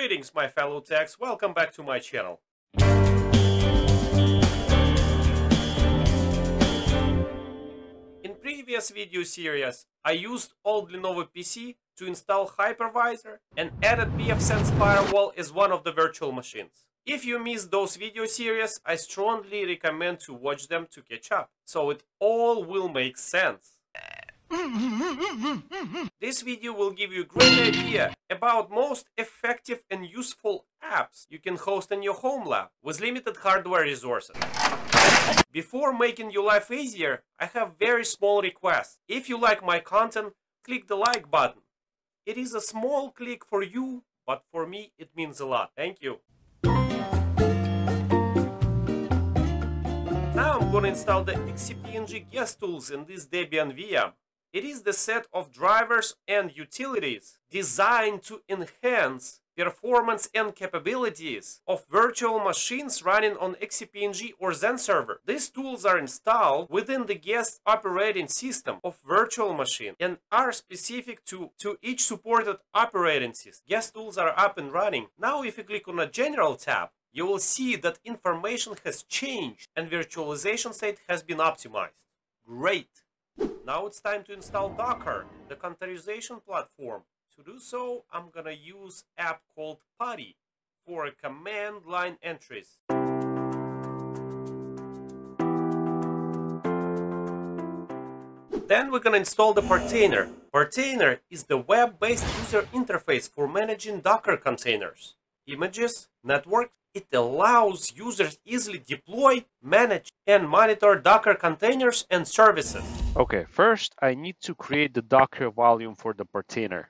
Greetings my fellow techs, welcome back to my channel. In previous video series, I used old Lenovo PC to install hypervisor and added pfSense firewall as one of the virtual machines. If you missed those video series, I strongly recommend to watch them to catch up, so it all will make sense. This video will give you a great idea about most effective and useful apps you can host in your home lab with limited hardware resources. Before making your life easier, I have very small request. If you like my content, click the like button. It is a small click for you, but for me it means a lot. Thank you. Now I'm gonna install the XCP-ng guest tools in this Debian VM. It is the set of drivers and utilities designed to enhance performance and capabilities of virtual machines running on XCP-ng or Xen server. These tools are installed within the guest operating system of virtual machine and are specific to, to each supported operating system. Guest tools are up and running. Now if you click on a general tab, you will see that information has changed and virtualization state has been optimized. Great! Now it's time to install Docker, the containerization platform. To do so, I'm gonna use app called PuTTY for command line entries. Then we're gonna install the Portainer. Portainer is the web-based user interface for managing Docker containers, images, networks. It allows users easily deploy, manage, and monitor Docker containers and services. Okay, first I need to create the Docker volume for the Portainer.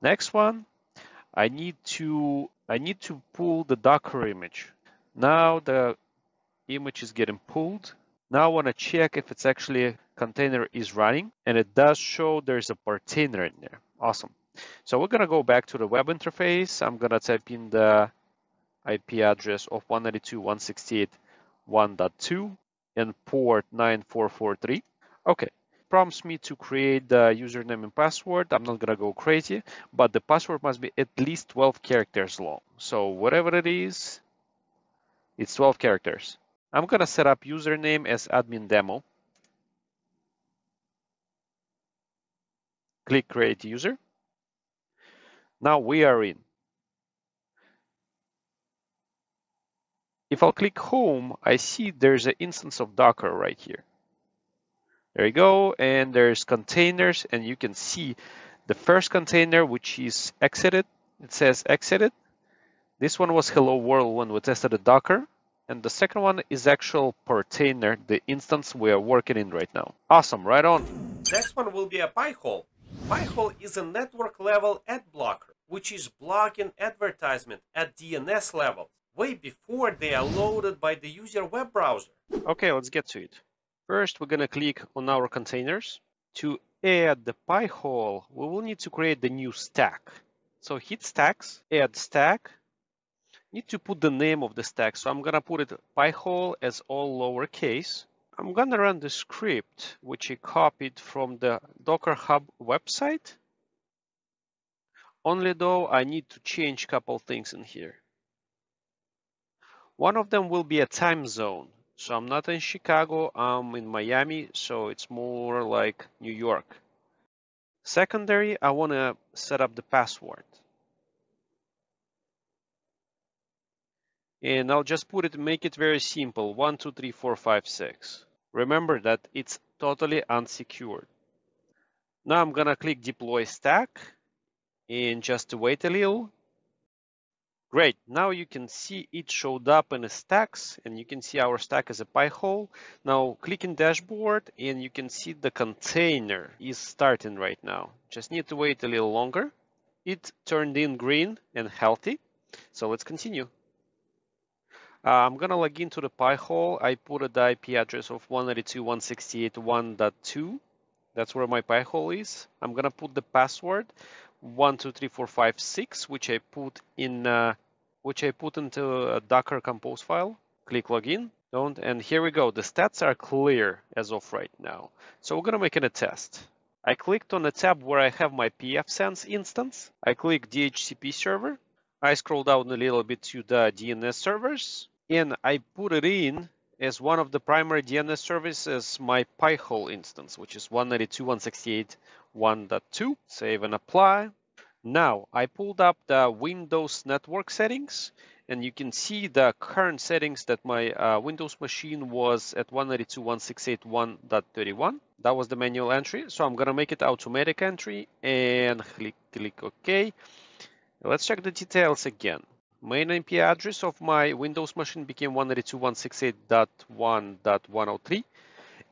Next one, I need to I need to pull the Docker image. Now the image is getting pulled. Now I want to check if it's actually a container is running, and it does show there's a Portainer in there. Awesome. So we're gonna go back to the web interface. I'm gonna type in the IP address of 192.168.1.2 and port 9443. Okay, prompts me to create the username and password. I'm not gonna go crazy, but the password must be at least 12 characters long. So whatever it is, it's 12 characters. I'm gonna set up username as admin demo. Click create user. Now we are in. If I'll click home, I see there's an instance of Docker right here. There you go, and there's containers, and you can see the first container, which is exited, it says exited. This one was hello world when we tested the Docker, and the second one is actual Portainer, the instance we are working in right now. Awesome, right on. Next one will be a Pi-hole. Pi-hole is a network level ad blocker, which is blocking advertisement at DNS level way before they are loaded by the user web browser. Okay, let's get to it. First, we're gonna click on our containers. To add the Pi-hole, we will need to create the new stack. So hit stacks, add stack. Need to put the name of the stack. So I'm gonna put it Pi-hole as all lowercase. I'm gonna run the script, which I copied from the Docker Hub website. Only though I need to change a couple things in here. One of them will be a time zone. So I'm not in Chicago, I'm in Miami, so it's more like New York. Secondary, I want to set up the password. And I'll just put it, make it very simple, one, two, three, four, five, six. Remember that it's totally unsecured. Now I'm gonna click deploy stack and just wait a little Great, now you can see it showed up in the stacks and you can see our stack as a Pi-hole. Now click in dashboard and you can see the container is starting right now. Just need to wait a little longer. It turned in green and healthy. So let's continue. Uh, I'm gonna log into the Pi-hole. I put the IP address of 192.168.1.2. That's where my Pi-hole is. I'm gonna put the password 123456, which I put in uh, which I put into a Docker compose file. Click login. Don't, and here we go. The stats are clear as of right now. So we're gonna make it a test. I clicked on the tab where I have my pfSense instance. I click DHCP server. I scroll down a little bit to the DNS servers and I put it in as one of the primary DNS services my Pi-hole instance, which is 192.168.1.2. Save and apply. Now I pulled up the Windows network settings and you can see the current settings that my uh, Windows machine was at 192.168.1.31. That was the manual entry. So I'm gonna make it automatic entry and click, click OK. Let's check the details again. Main IP address of my Windows machine became 192.168.1.103.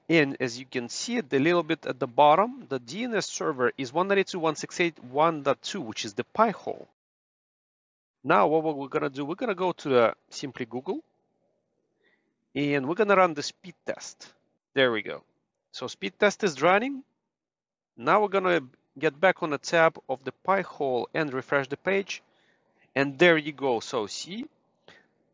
And as you can see it a little bit at the bottom, the DNS server is 192.168.1.2, which is the Pi-hole. Now what we're gonna do, we're gonna go to the simply Google and we're gonna run the speed test. There we go. So speed test is running. Now we're gonna get back on the tab of the Pi-hole and refresh the page. And there you go. So see,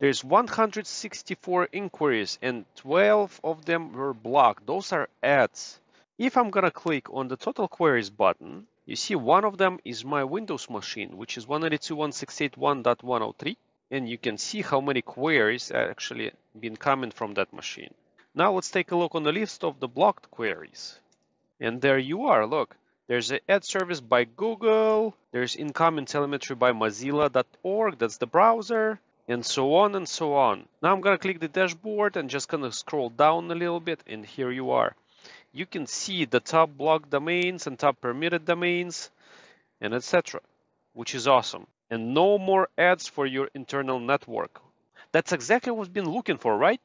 there's 164 inquiries and 12 of them were blocked. Those are ads. If I'm gonna click on the total queries button, you see one of them is my Windows machine, which is 192.168.1.103. And you can see how many queries actually been coming from that machine. Now let's take a look on the list of the blocked queries. And there you are, look. There's an ad service by Google, there's incoming telemetry by mozilla.org, that's the browser, and so on and so on. Now I'm gonna click the dashboard and just gonna scroll down a little bit and here you are. You can see the top block domains and top permitted domains and etc which is awesome. And no more ads for your internal network. That's exactly what we've been looking for right?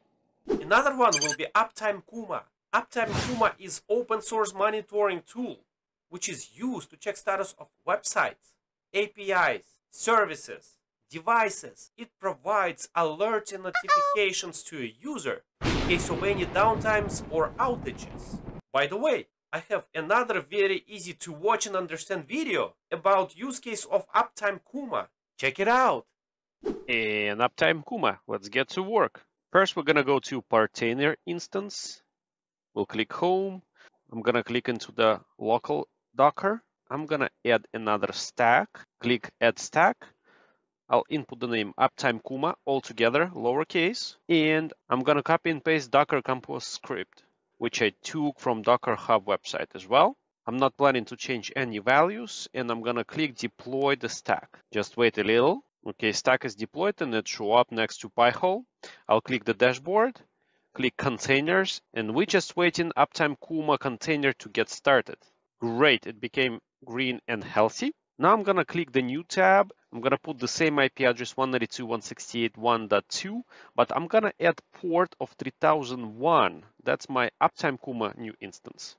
Another one will be uptime kuma. Uptime kuma is open source monitoring tool which is used to check status of websites apis services devices it provides alerts and notifications to a user in case of any downtimes or outages by the way, I have another very easy to watch and understand video about use case of Uptime Kuma. Check it out. And Uptime Kuma, let's get to work. First, we're gonna go to Portainer instance. We'll click home. I'm gonna click into the local Docker. I'm gonna add another stack. Click add stack. I'll input the name Uptime Kuma all together, lowercase, and I'm gonna copy and paste Docker Compose script which I took from Docker Hub website as well. I'm not planning to change any values and I'm gonna click deploy the stack. Just wait a little. Okay, stack is deployed and it show up next to Pi-hole. I'll click the dashboard, click containers, and we're just waiting Uptime Kuma container to get started. Great, it became green and healthy. Now I'm gonna click the new tab. I'm gonna put the same IP address 192.168.1.2, but I'm gonna add port of 3001. That's my Uptime Kuma new instance.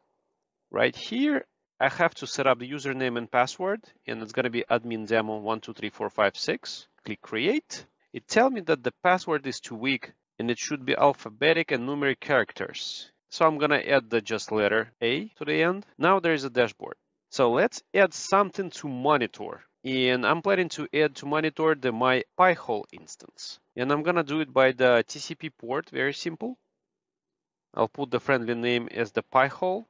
Right here, I have to set up the username and password, and it's gonna be admin demo 123456. Click create. It tells me that the password is too weak and it should be alphabetic and numeric characters. So I'm gonna add the just letter A to the end. Now there is a dashboard. So let's add something to monitor. And I'm planning to add to monitor the my Pi-hole instance. And I'm gonna do it by the TCP port, very simple. I'll put the friendly name as the Pi-hole,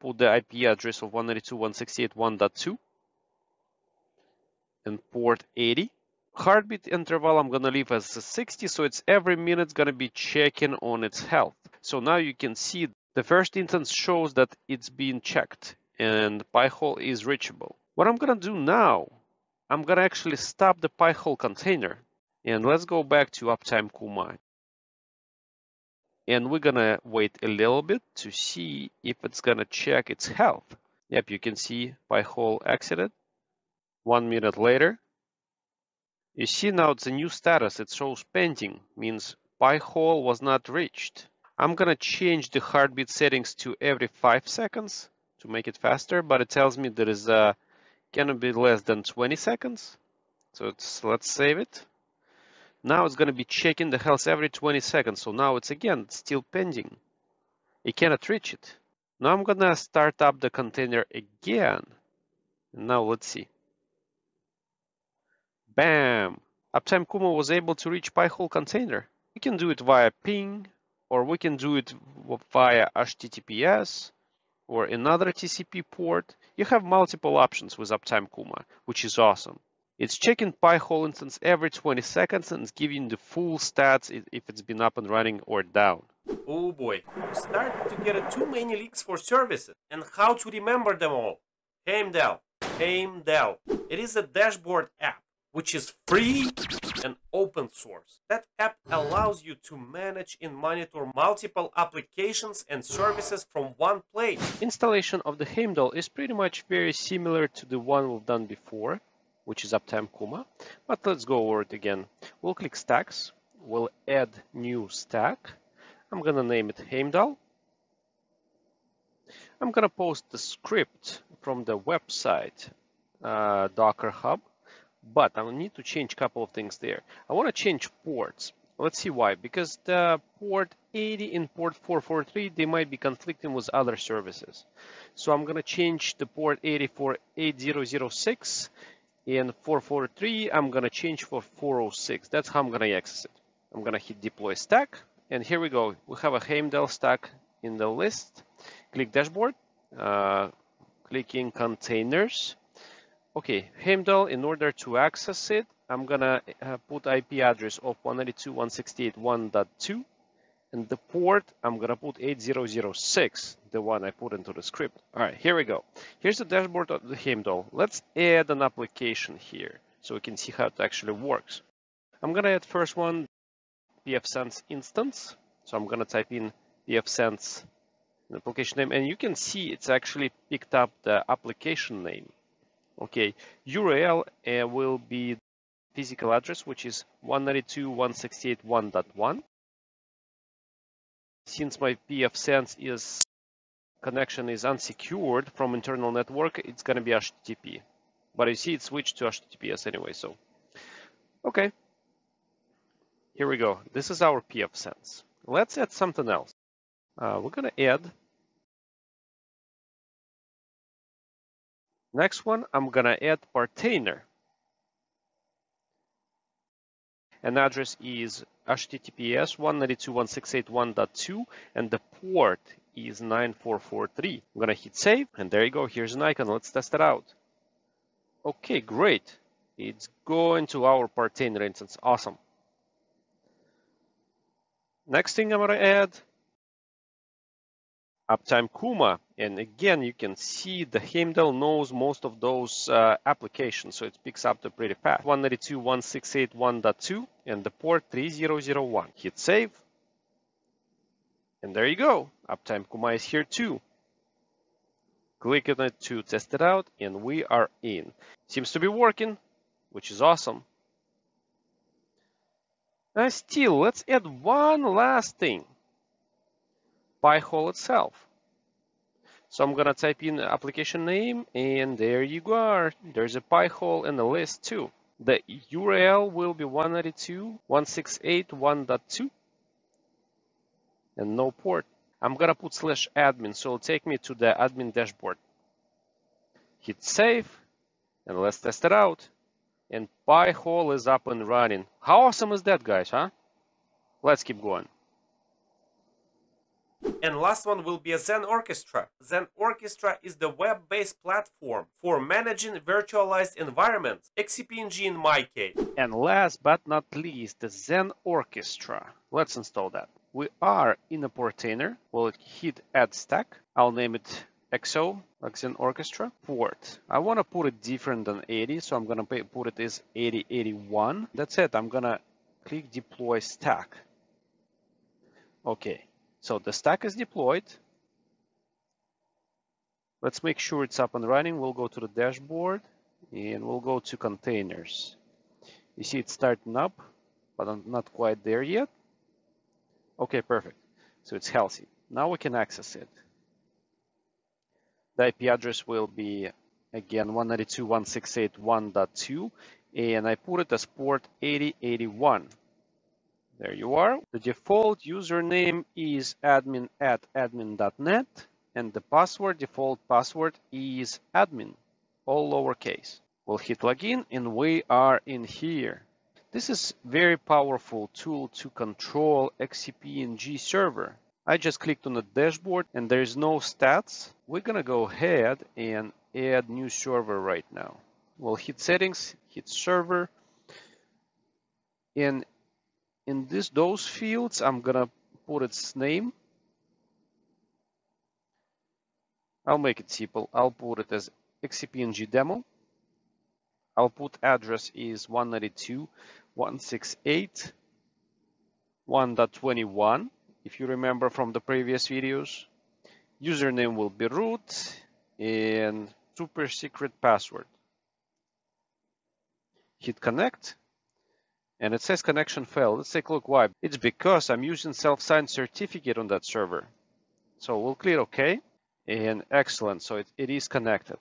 put the IP address of 192.168.1.2 and port 80. Heartbeat interval I'm gonna leave as 60, so it's every minute gonna be checking on its health. So now you can see the first instance shows that it's being checked and Pi-hole is reachable. What I'm gonna do now, I'm gonna actually stop the Pi-hole container and let's go back to Uptime Kuma. And we're gonna wait a little bit to see if it's gonna check its health. Yep, you can see Pi-hole exited. One minute later, you see now a new status. It shows pending, means Pi-hole was not reached. I'm gonna change the heartbeat settings to every five seconds to make it faster, but it tells me there is a cannot be less than 20 seconds. So it's let's save it. Now it's going to be checking the health every 20 seconds. So now it's again still pending. It cannot reach it. Now I'm going to start up the container again. Now let's see. Bam! Uptime Kuma was able to reach Pi-hole container. We can do it via ping or we can do it via HTTPS or another TCP port, you have multiple options with Uptime Kuma, which is awesome. It's checking Pi-hole instance every 20 seconds and it's giving the full stats if it's been up and running or down. Oh boy, you started to get too many leaks for services. And how to remember them all? Heimdall. Heimdall. It is a dashboard app, which is free and open source. That app allows you to manage and monitor multiple applications and services from one place. Installation of the Heimdall is pretty much very similar to the one we've done before which is Uptime Kuma. But let's go over it again. We'll click stacks. We'll add new stack. I'm gonna name it Heimdall. I'm gonna post the script from the website uh, Docker Hub, but I need to change a couple of things there. I want to change ports. Let's see why. Because the port 80 and port 443, they might be conflicting with other services. So I'm going to change the port 80 for 8006 in 443, I'm gonna change for 406. That's how I'm gonna access it. I'm gonna hit deploy stack, and here we go. We have a Heimdall stack in the list. Click dashboard, uh, clicking containers. Okay, Heimdall, in order to access it, I'm gonna uh, put IP address of 192.168.1.2 and the port, I'm gonna put 8006, the one I put into the script. All right, here we go. Here's the dashboard of the Heimdall. Let's add an application here so we can see how it actually works. I'm gonna add first one, pfSense instance. So I'm gonna type in pfSense application name, and you can see it's actually picked up the application name. Okay, URL uh, will be physical address, which is 192.168.1.1 since my pfSense is connection is unsecured from internal network, it's going to be HTTP. But you see it switched to HTTPS anyway, so. Okay. Here we go. This is our pfSense. Let's add something else. Uh, we're going to add. Next one, I'm to add portainer. And address is HTTPS 192.168.1.2 and the port is 9443. I'm gonna hit save and there you go. Here's an icon. Let's test it out. Okay, great. It's going to our portainer instance. Awesome. Next thing I'm gonna add Uptime Kuma. And again, you can see the Heimdall knows most of those uh, applications, so it picks up the pretty fast. 192.168.1.2 and the port 3001. Hit save. And there you go. Uptime Kuma is here too. Click on it to test it out, and we are in. Seems to be working, which is awesome. Now still, let's add one last thing. Pi-hole itself. So I'm gonna type in application name and there you go. Are. There's a Pi-hole in the list too. The URL will be 192.168.1.2 and no port. I'm gonna put slash admin so it'll take me to the admin dashboard. Hit save and let's test it out. And Pi-hole is up and running. How awesome is that guys, huh? Let's keep going. And last one will be a Xen Orchestra. Xen Orchestra is the web-based platform for managing virtualized environments, XCP-ng in my case. And last but not least, the Xen Orchestra. Let's install that. We are in a portainer. We'll hit add stack. I'll name it XO, like Xen Orchestra. Port. I want to put it different than 80, so I'm going to put it as 8081. That's it. I'm going to click deploy stack. Okay, so the stack is deployed. Let's make sure it's up and running. We'll go to the dashboard and we'll go to containers. You see it's starting up, but I'm not quite there yet. Okay, perfect. So it's healthy. Now we can access it. The IP address will be again 192.168.1.2 and I put it as port 8081. There you are. The default username is admin at admin.net and the password, default password is admin, all lowercase. We'll hit login and we are in here. This is very powerful tool to control XCP-ng server. I just clicked on the dashboard and there's no stats. We're gonna go ahead and add new server right now. We'll hit settings, hit server. And in this those fields, I'm gonna put its name. I'll make it simple. I'll put it as XCP-ng demo. I'll put address is 192.168.1.21 if you remember from the previous videos. Username will be root and super secret password. Hit connect and it says connection failed. Let's take a look why. It's because I'm using self-signed certificate on that server. So we'll click OK and excellent. So it, it is connected.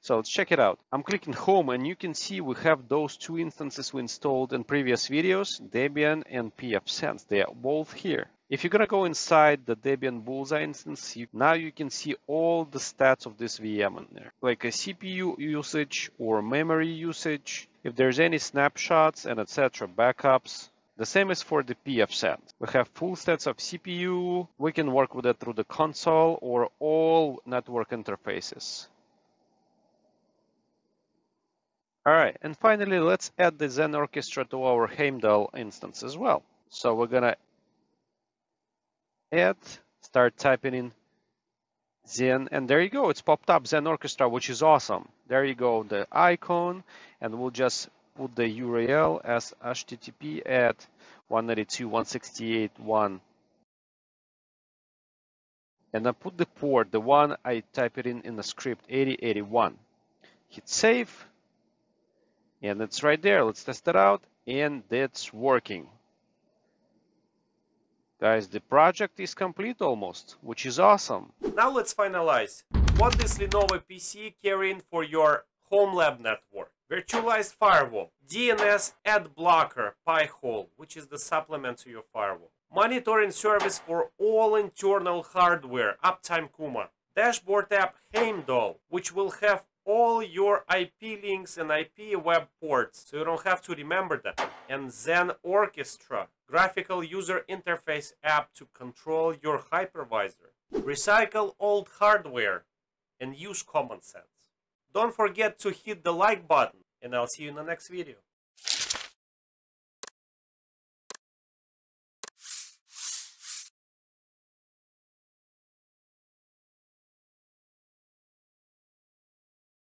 So let's check it out. I'm clicking home and you can see we have those two instances we installed in previous videos, Debian and pfSense. They are both here. If you're gonna go inside the Debian Bullseye instance, you, now you can see all the stats of this VM in there, like a CPU usage or memory usage, if there's any snapshots and etc. backups. The same is for the pfSense. We have full stats of CPU. We can work with it through the console or all network interfaces. All right, and finally, let's add the Xen Orchestra to our Heimdall instance as well. So we're gonna add, start typing in Xen, and there you go. It's popped up Xen Orchestra, which is awesome. There you go, the icon, and we'll just put the URL as HTTP at 192.168.1. And I put the port, the one I type it in in the script, 8081. Hit save, and it's right there. Let's test it out, and it's working. Guys, the project is complete almost, which is awesome. Now let's finalize. What is Lenovo PC carrying for your home lab network? Virtualized firewall, DNS ad blocker, Pi-hole, which is the supplement to your firewall. Monitoring service for all internal hardware, Uptime Kuma. Dashboard app Heimdall, which will have all your IP links and IP web ports, so you don't have to remember them. And Xen Orchestra, graphical user interface app to control your hypervisor. Recycle old hardware and use common sense. Don't forget to hit the like button, and I'll see you in the next video.